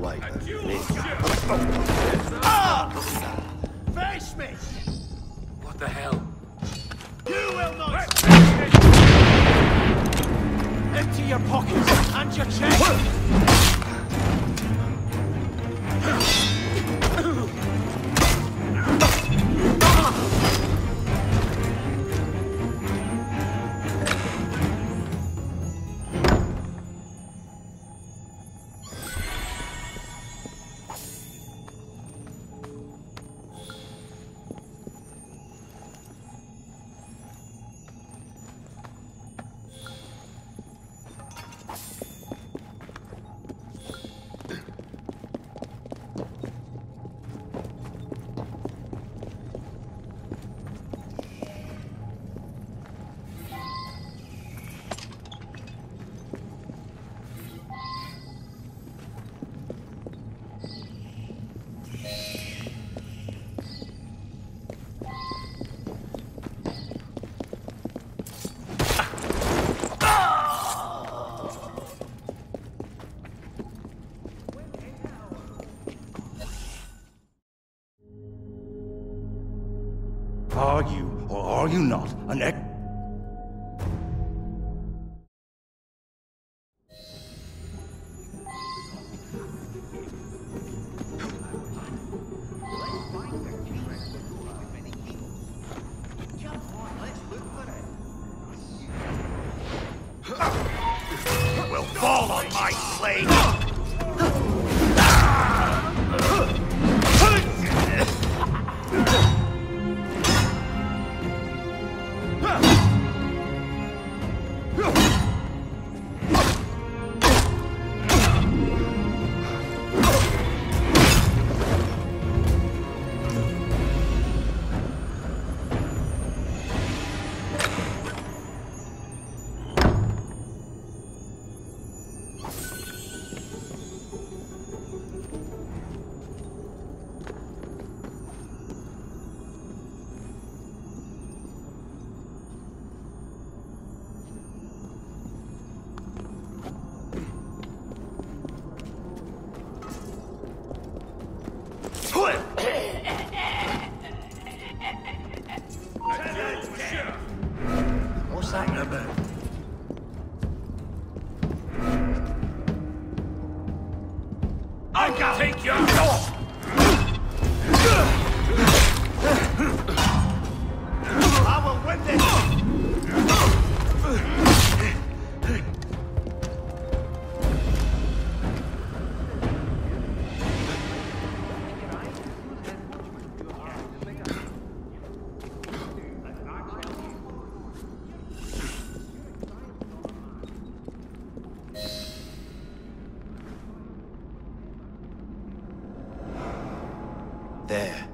Wait a minute. Face me! What the hell? You will not! Empty your pockets and your chest! Are you, or are you not, an ex- will fall on my slave! I can take your... I will win this! There.